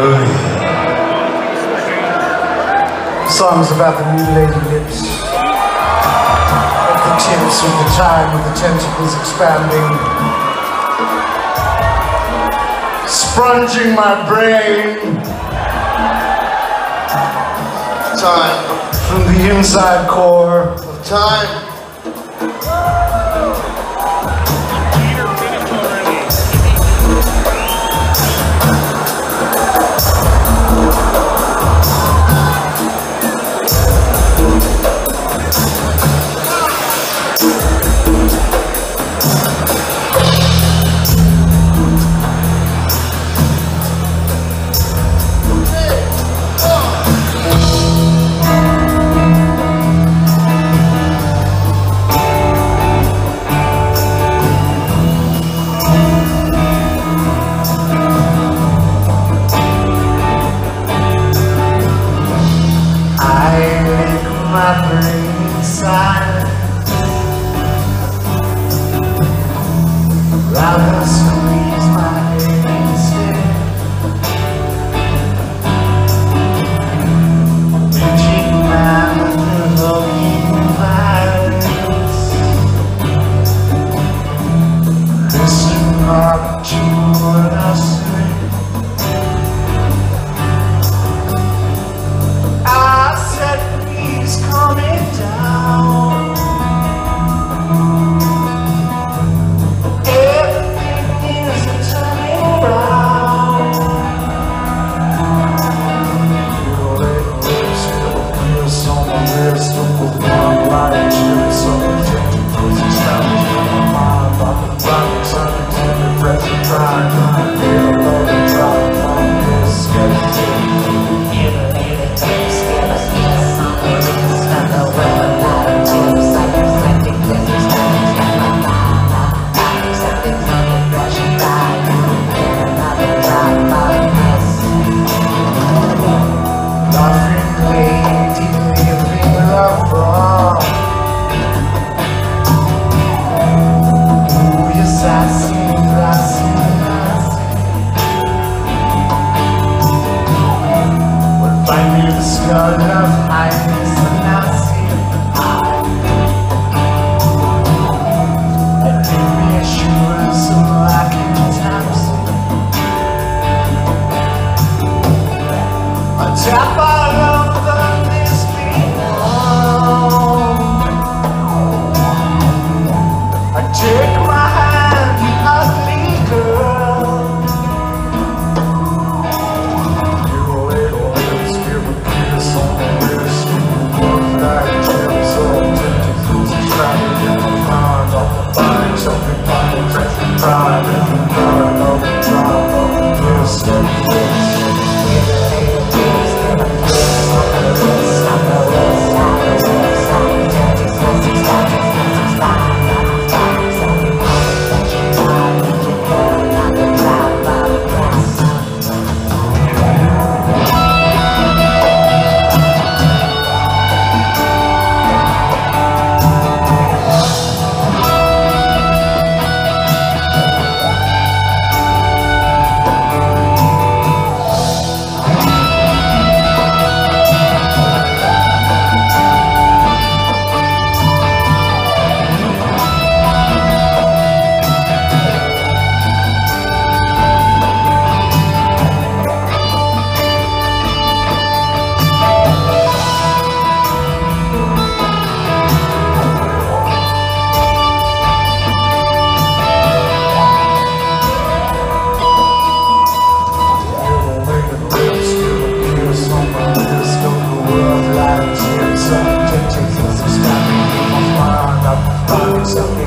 Holy. Songs about the mutilated lips of the tips of the time with the tentacles expanding, sponging my brain. Time. From the inside core of time. house. let's ride. Já myself.